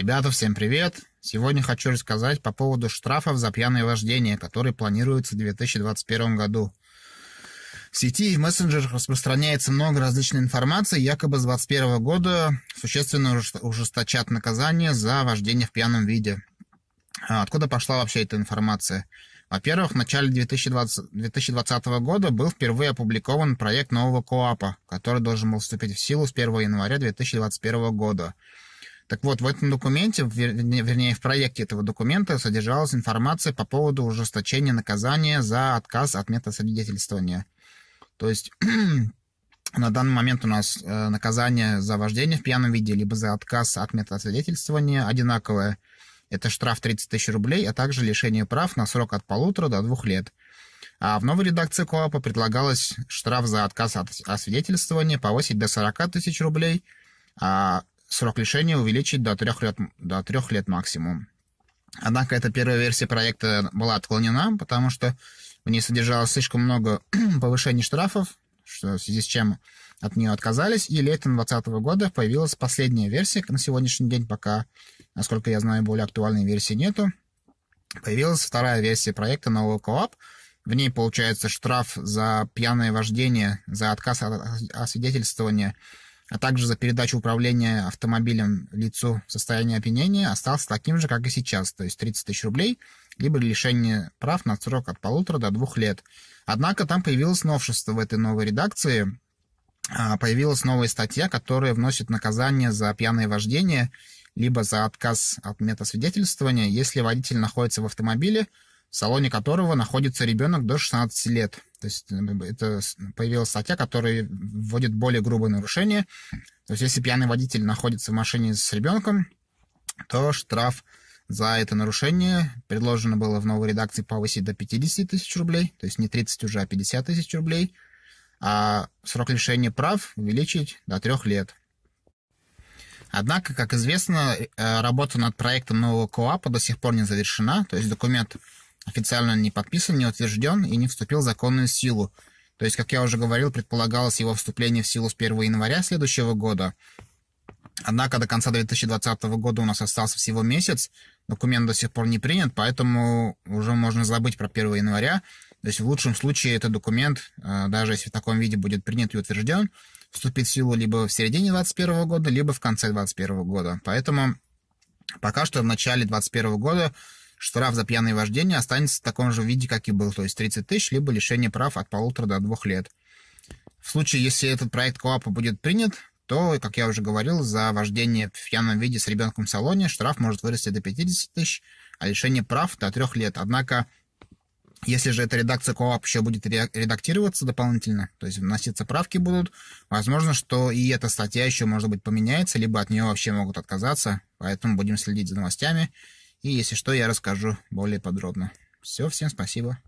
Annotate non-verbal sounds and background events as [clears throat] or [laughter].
Ребята, всем привет! Сегодня хочу рассказать по поводу штрафов за пьяное вождение, который планируется в 2021 году. В сети и в мессенджерах распространяется много различной информации, якобы с 2021 года существенно ужесточат наказание за вождение в пьяном виде. А откуда пошла вообще эта информация? Во-первых, в начале 2020, 2020 года был впервые опубликован проект нового КОАПа, который должен был вступить в силу с 1 января 2021 года. Так вот, в этом документе, вернее, в проекте этого документа содержалась информация по поводу ужесточения наказания за отказ от метасвидетельствования. То есть [clears throat] на данный момент у нас э, наказание за вождение в пьяном виде либо за отказ от метасвидетельствования одинаковое. Это штраф 30 тысяч рублей, а также лишение прав на срок от полутора до двух лет. А в новой редакции КОАПа предлагалось штраф за отказ от освидетельствования повысить до 40 тысяч рублей, а срок лишения увеличить до трех лет, до трех лет максимум. Однако эта первая версия проекта была отклонена, потому что в ней содержалось слишком много [clears throat] повышений штрафов, что, в связи с чем от нее отказались, и летом 2020 года появилась последняя версия, на сегодняшний день пока, насколько я знаю, более актуальной версии нету. Появилась вторая версия проекта нового КОАП, в ней получается штраф за пьяное вождение, за отказ от освидетельствования а также за передачу управления автомобилем лицу в состоянии опьянения остался таким же, как и сейчас, то есть 30 тысяч рублей, либо лишение прав на срок от полутора до двух лет. Однако там появилось новшество в этой новой редакции, а, появилась новая статья, которая вносит наказание за пьяное вождение, либо за отказ от метасвидетельствования, если водитель находится в автомобиле, в салоне которого находится ребенок до 16 лет. То есть э, это появилась статья, которая вводит более грубые нарушения. То есть если пьяный водитель находится в машине с ребенком, то штраф за это нарушение предложено было в новой редакции повысить до 50 тысяч рублей, то есть не 30 уже, а 50 тысяч рублей, а срок лишения прав увеличить до трех лет. Однако, как известно, э, работа над проектом нового КОАПа до сих пор не завершена, то есть документ официально не подписан, не утвержден и не вступил в законную силу. То есть, как я уже говорил, предполагалось его вступление в силу с 1 января следующего года. Однако до конца 2020 года у нас остался всего месяц, документ до сих пор не принят, поэтому уже можно забыть про 1 января. То есть в лучшем случае этот документ, э, даже если в таком виде будет принят и утвержден, вступит в силу либо в середине 2021 года, либо в конце 2021 года. Поэтому пока что в начале 2021 года штраф за пьяное вождение останется в таком же виде, как и был, то есть 30 тысяч, либо лишение прав от полутора до двух лет. В случае, если этот проект КОАПа будет принят, то, как я уже говорил, за вождение в пьяном виде с ребенком в салоне штраф может вырасти до 50 тысяч, а лишение прав до трех лет. Однако, если же эта редакция КОАП еще будет редактироваться дополнительно, то есть вноситься правки будут, возможно, что и эта статья еще, может быть, поменяется, либо от нее вообще могут отказаться, поэтому будем следить за новостями. И если что, я расскажу более подробно. Все, всем спасибо.